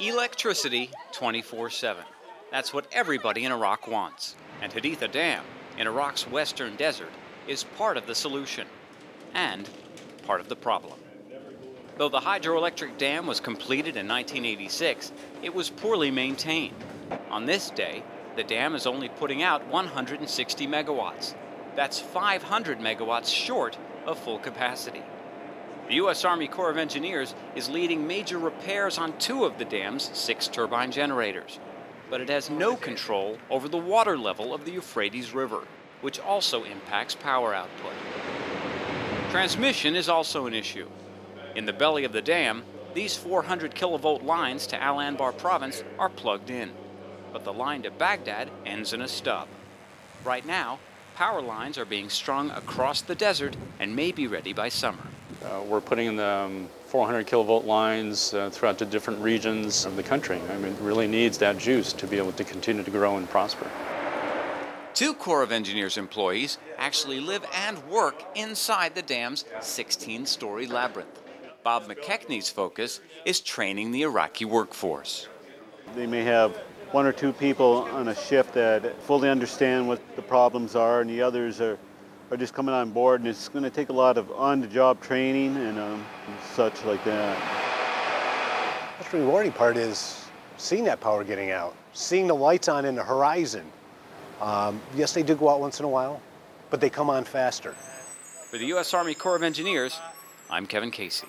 Electricity 24 7. That's what everybody in Iraq wants. And Haditha Dam, in Iraq's western desert, is part of the solution and part of the problem. Though the hydroelectric dam was completed in 1986, it was poorly maintained. On this day, the dam is only putting out 160 megawatts. That's 500 megawatts short of full capacity. The U.S. Army Corps of Engineers is leading major repairs on two of the dam's six turbine generators, but it has no control over the water level of the Euphrates River, which also impacts power output. Transmission is also an issue. In the belly of the dam, these 400 kilovolt lines to Al Anbar province are plugged in, but the line to Baghdad ends in a stub. Right now, power lines are being strung across the desert and may be ready by summer. Uh, we're putting in the um, 400 kilovolt lines uh, throughout the different regions of the country. I mean, it really needs that juice to be able to continue to grow and prosper. Two Corps of Engineers employees actually live and work inside the dam's 16 story labyrinth. Bob McKechnie's focus is training the Iraqi workforce. They may have one or two people on a shift that fully understand what the problems are, and the others are are just coming on board, and it's going to take a lot of on-the-job training and, um, such like that. Most rewarding part is seeing that power getting out, seeing the lights on in the horizon. Um, yes, they do go out once in a while, but they come on faster. For the U.S. Army Corps of Engineers, I'm Kevin Casey.